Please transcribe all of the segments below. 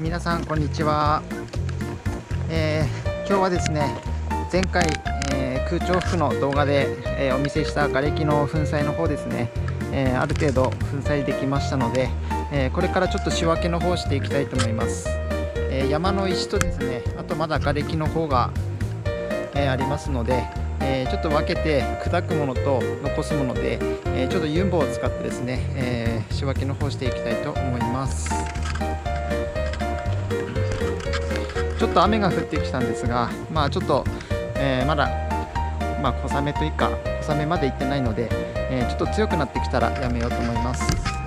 皆さんこんにちは、えー、今日はですね前回、えー、空調服の動画で、えー、お見せした瓦礫の粉砕の方ですね、えある程度粉砕できましたので、えこれからちょっと仕分けの方していきたいと思います、え山の石とですねあとまだ瓦礫の方が、えありますので、えちょっと分けて砕くものと残すもので、えちょっとユンボを使ってですね、え仕分けの方していきたいと思います。っと雨が降ってきたんですが、まあ、ちょっと、えー、まだ、まあ、小雨というか小雨まで行ってないので、えー、ちょっと強くなってきたらやめようと思います。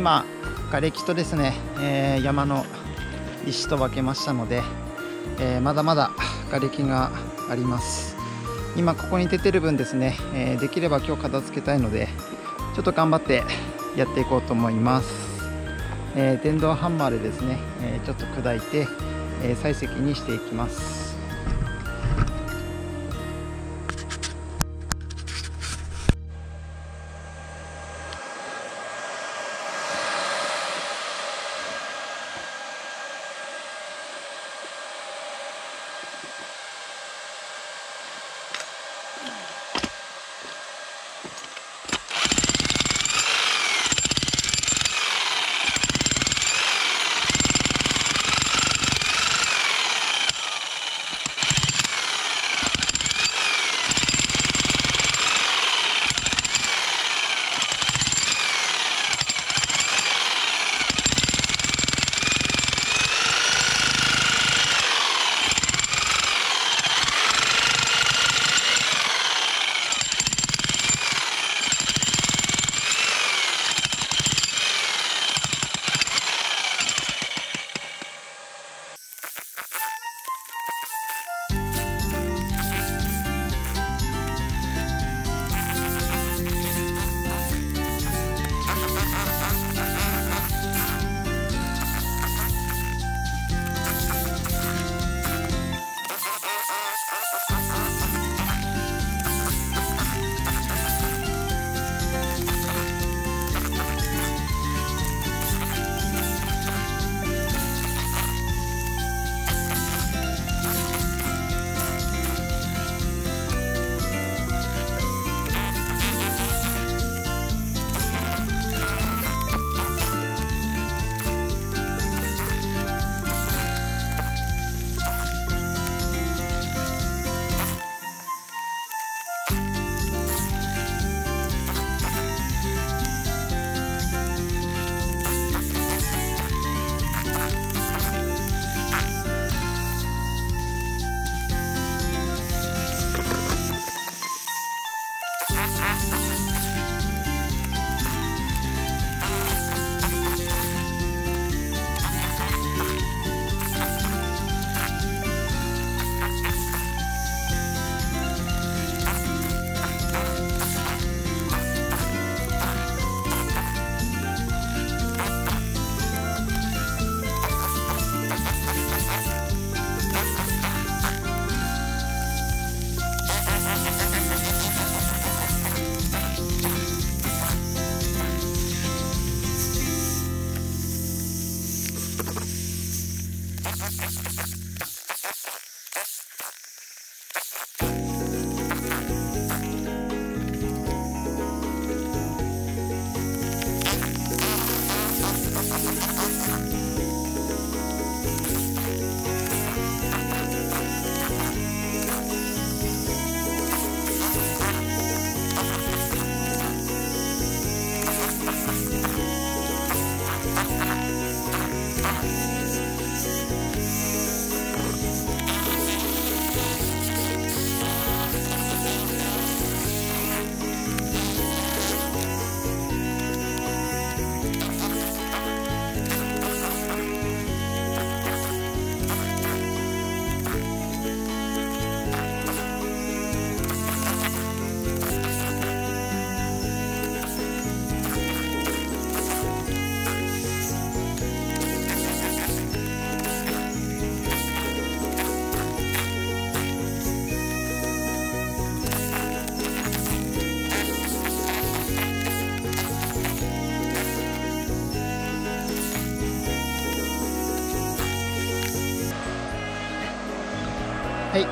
今瓦礫とですね、えー、山の石と分けましたので、えー、まだまだ瓦礫があります。今ここに出てる分ですね、えできれば今日片付けたいのでちょっと頑張ってやっていこうと思います、え電動ハンマーでですね、えちょっと砕いて、え採石にしていきます。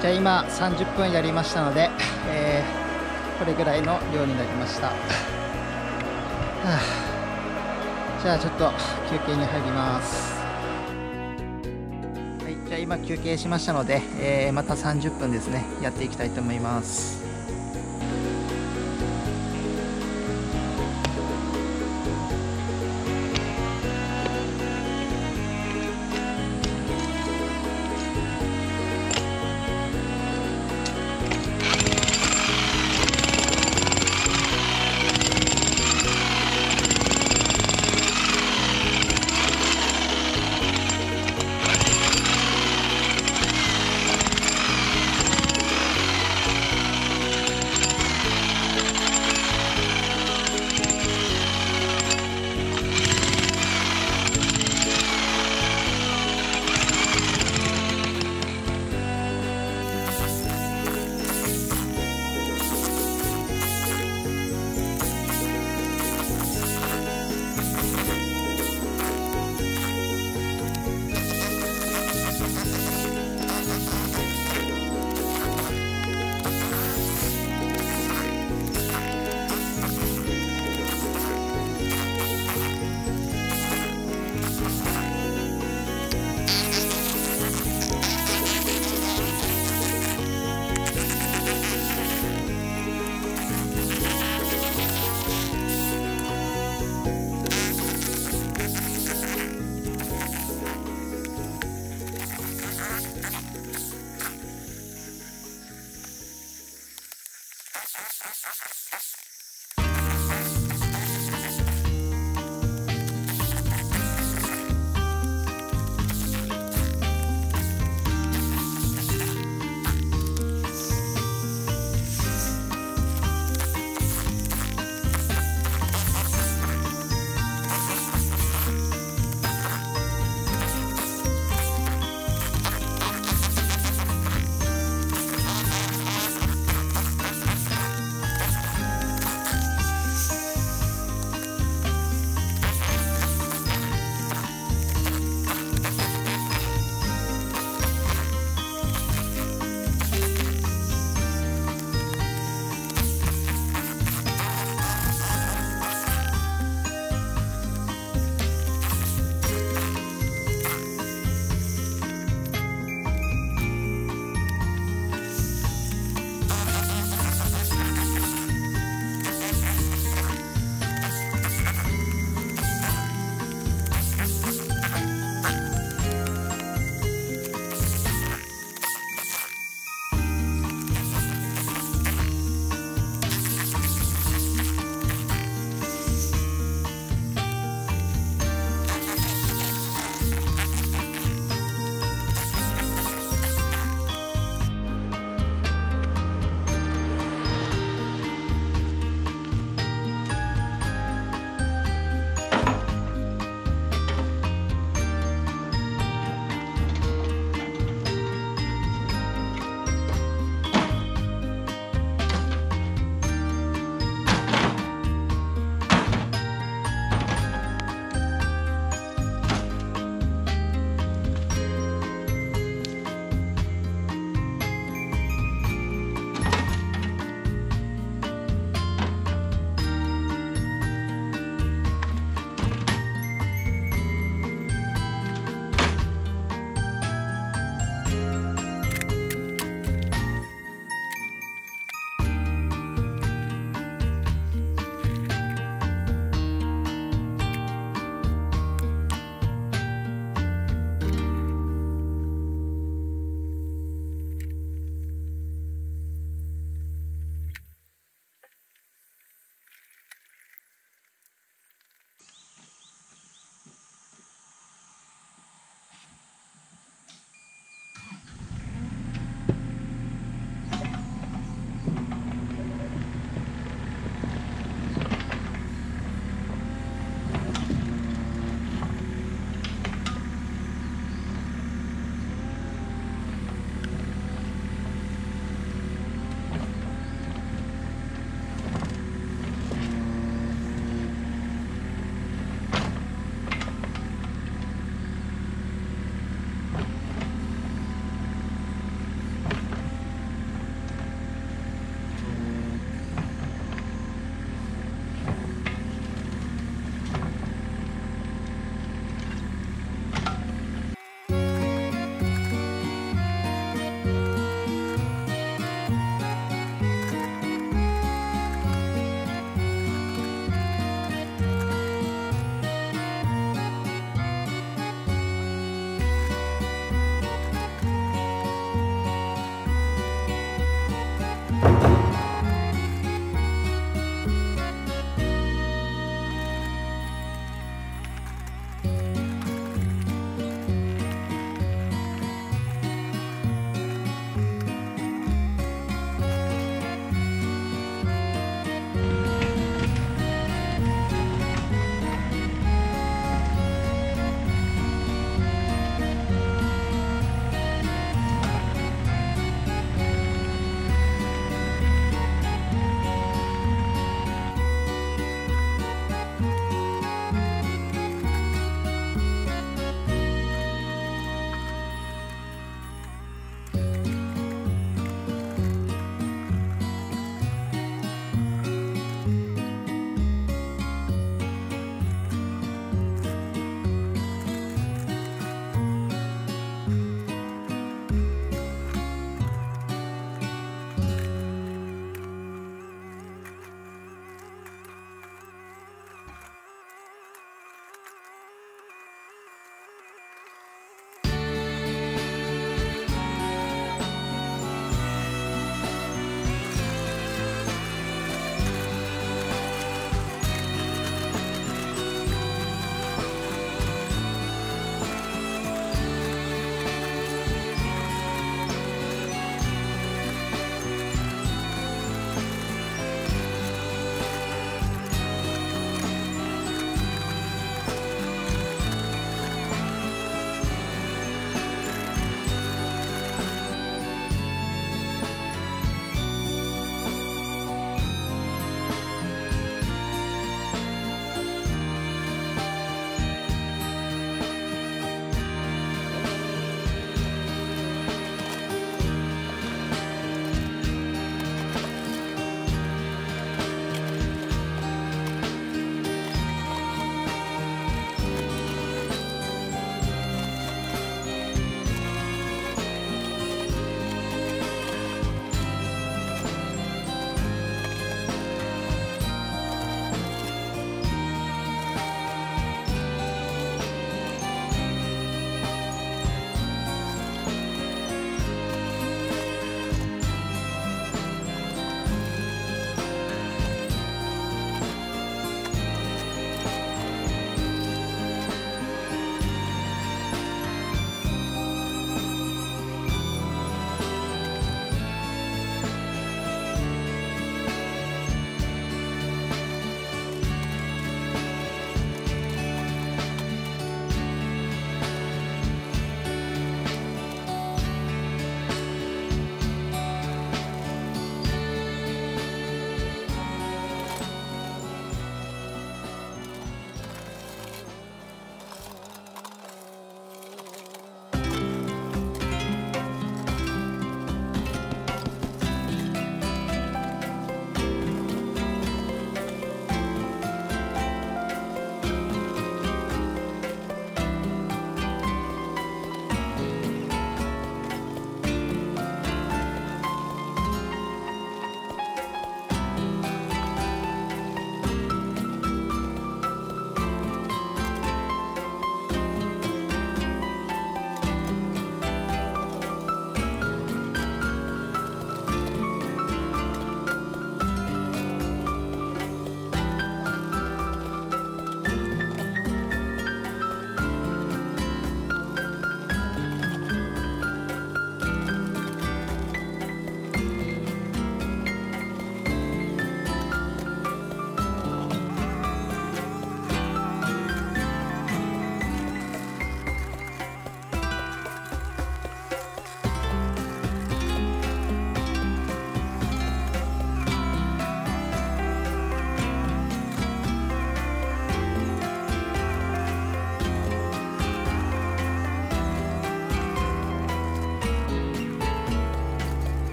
じゃあ今30分やりましたので、えー、これぐらいの量になりました、はあ、じゃあちょっと休憩に入ります。はいじゃあ今休憩しましたので、えー、また30分ですねやっていきたいと思います。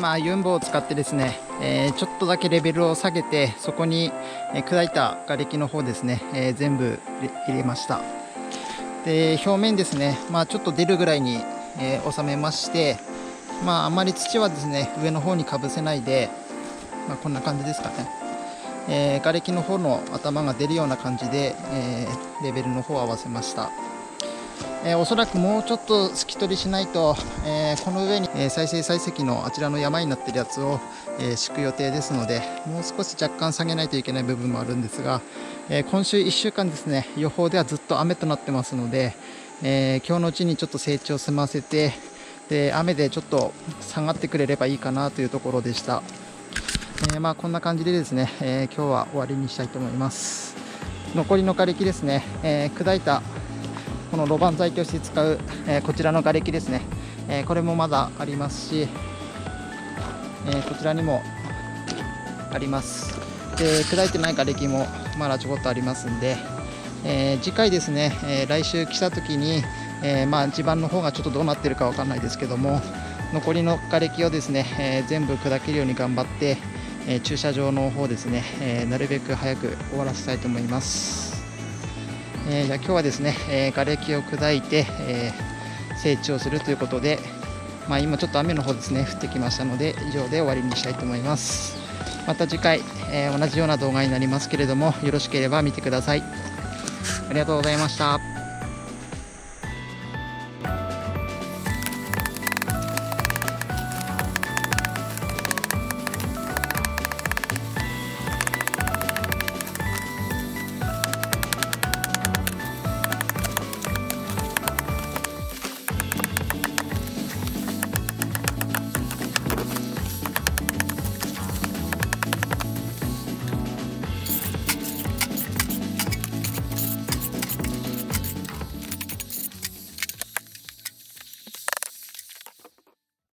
じゃあユンボを使ってですね、えー、ちょっとだけレベルを下げてそこに、砕いた瓦礫の方ですね、えー、全部入れました。で表面ですねまあちょっと出るぐらいに、え収めましてまああまり土はですね上の方にかぶせないで、まあ、こんな感じですかね。えー、瓦礫の方の頭が出るような感じで、え、レベルの方を合わせました、えー、おそらくもうちょっと透き取りしないと、えこの上に、え再生採石のあちらの山になってるやつを、え敷く予定ですのでもう少し若干下げないといけない部分もあるんですが、え今週1週間ですね予報ではずっと雨となってますので、え今日のうちにちょっと成長済ませてで雨でちょっと下がってくれればいいかなというところでした。え、まあこんな感じでですね、え、今日は終わりにしたいと思います残りの瓦礫ですね、え、砕いたこの路盤材として使う、えこちらの瓦礫ですね、えこれもまだありますし、えこちらにもあります。で砕いてない瓦礫もまだちょこっとありますんで、え次回ですね、え来週来た時に、えまあ、地盤の方がちょっとどうなってるかわかんないですけども残りの瓦礫をですね、え全部砕けるように頑張ってえ、駐車場の方ですね、え、なるべく早く終わらせたいと思います、えー、じゃあ今日はですね、え瓦礫を砕いて、えー、成長するということで、まあ、今ちょっと雨の方ですね降ってきましたので以上で終わりにしたいと思います。また次回、え同じような動画になりますけれどもよろしければ見てください。ありがとうございました。